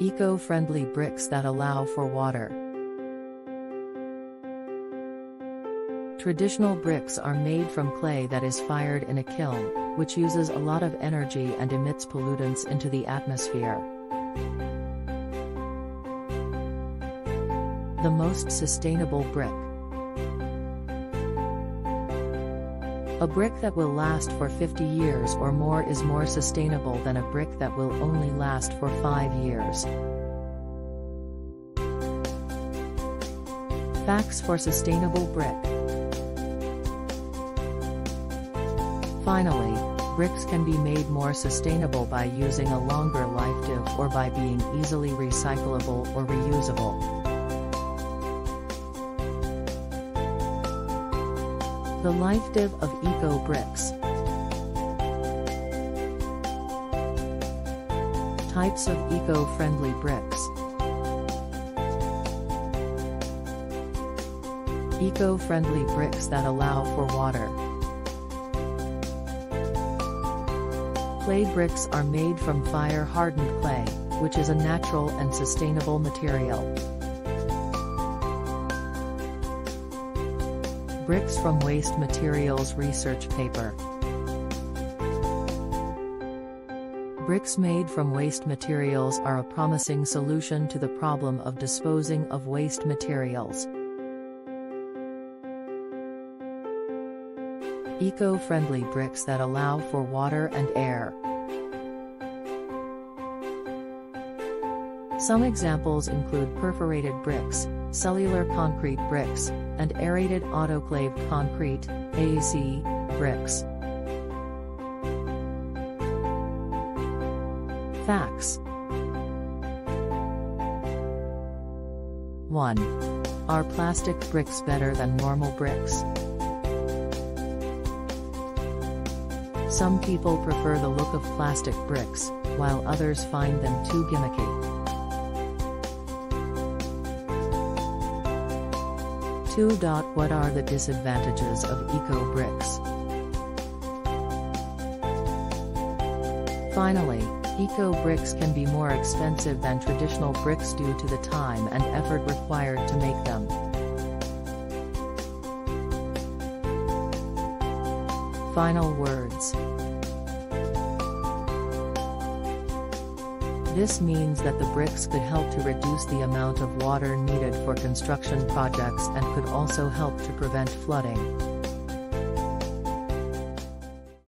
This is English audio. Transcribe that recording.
Eco-friendly bricks that allow for water. Traditional bricks are made from clay that is fired in a kiln, which uses a lot of energy and emits pollutants into the atmosphere. The most sustainable brick. A brick that will last for 50 years or more is more sustainable than a brick that will only last for 5 years. Facts for Sustainable Brick Finally, bricks can be made more sustainable by using a longer life or by being easily recyclable or reusable. The life div of Eco Bricks. Types of eco-friendly bricks. Eco-friendly bricks that allow for water. Clay bricks are made from fire-hardened clay, which is a natural and sustainable material. Bricks from Waste Materials Research Paper Bricks made from waste materials are a promising solution to the problem of disposing of waste materials. Eco-friendly bricks that allow for water and air. Some examples include perforated bricks, cellular concrete bricks, and aerated autoclaved concrete AC, bricks. Facts 1. Are plastic bricks better than normal bricks? Some people prefer the look of plastic bricks, while others find them too gimmicky. 2. What are the disadvantages of eco bricks? Finally, eco bricks can be more expensive than traditional bricks due to the time and effort required to make them. Final words. This means that the bricks could help to reduce the amount of water needed for construction projects and could also help to prevent flooding.